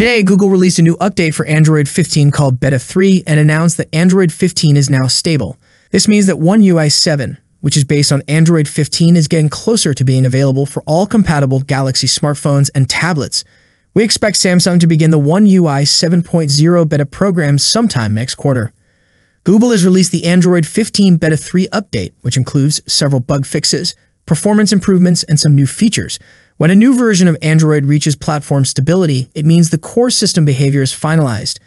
Today, Google released a new update for Android 15 called Beta 3 and announced that Android 15 is now stable. This means that One UI 7, which is based on Android 15, is getting closer to being available for all compatible Galaxy smartphones and tablets. We expect Samsung to begin the One UI 7.0 beta program sometime next quarter. Google has released the Android 15 Beta 3 update, which includes several bug fixes, performance improvements, and some new features. When a new version of Android reaches platform stability, it means the core system behavior is finalized.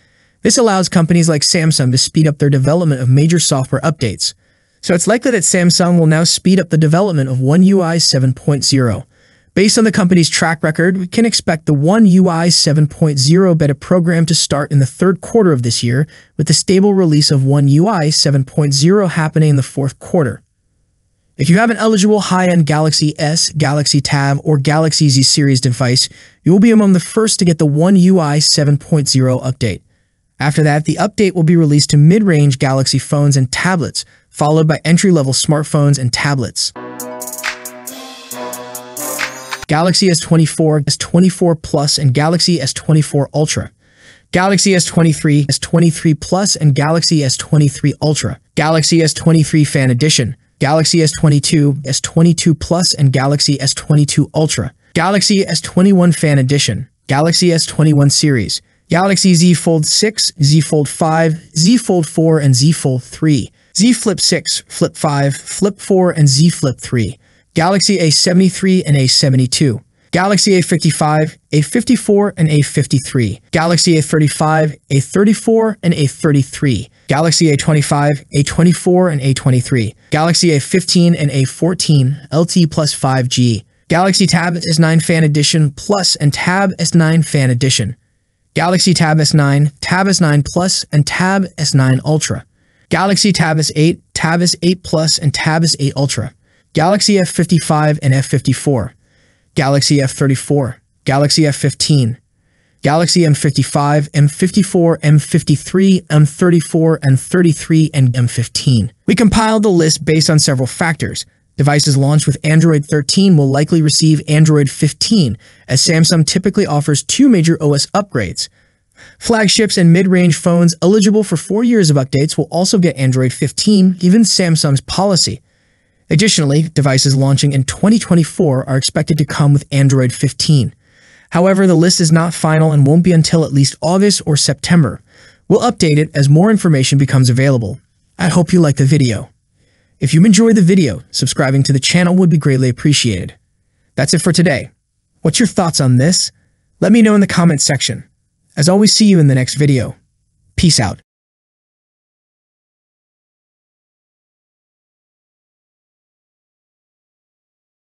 This allows companies like Samsung to speed up their development of major software updates. So it's likely that Samsung will now speed up the development of One UI 7.0. Based on the company's track record, we can expect the One UI 7.0 beta program to start in the third quarter of this year, with the stable release of One UI 7.0 happening in the fourth quarter. If you have an eligible high-end Galaxy S, Galaxy Tab, or Galaxy Z series device, you will be among the first to get the One UI 7.0 update. After that, the update will be released to mid-range Galaxy phones and tablets, followed by entry-level smartphones and tablets. Galaxy S24, S24 Plus, and Galaxy S24 Ultra. Galaxy S23, S23 Plus, and Galaxy S23 Ultra. Galaxy S23 Fan Edition. Galaxy S22, S22 Plus, and Galaxy S22 Ultra. Galaxy S21 Fan Edition. Galaxy S21 Series. Galaxy Z Fold 6, Z Fold 5, Z Fold 4, and Z Fold 3. Z Flip 6, Flip 5, Flip 4, and Z Flip 3. Galaxy A73 and A72, Galaxy A55, A54, and A53, Galaxy A35, A34, and A33, Galaxy A25, A24, and A23, Galaxy A15 and A14, LTE plus 5G, Galaxy Tab S9 Fan Edition Plus and Tab S9 Fan Edition, Galaxy Tab S9, Tab S9 Plus, and Tab S9 Ultra, Galaxy Tab S8, Tab S8 Plus, and Tab S8 Ultra, Galaxy F55 and F54, Galaxy F34, Galaxy F15, Galaxy M55, M54, M53, M34, M33, and M15. We compiled the list based on several factors. Devices launched with Android 13 will likely receive Android 15, as Samsung typically offers two major OS upgrades. Flagships and mid-range phones eligible for four years of updates will also get Android 15, given Samsung's policy. Additionally, devices launching in 2024 are expected to come with Android 15. However, the list is not final and won't be until at least August or September. We'll update it as more information becomes available. I hope you liked the video. If you enjoyed the video, subscribing to the channel would be greatly appreciated. That's it for today. What's your thoughts on this? Let me know in the comments section. As always, see you in the next video. Peace out.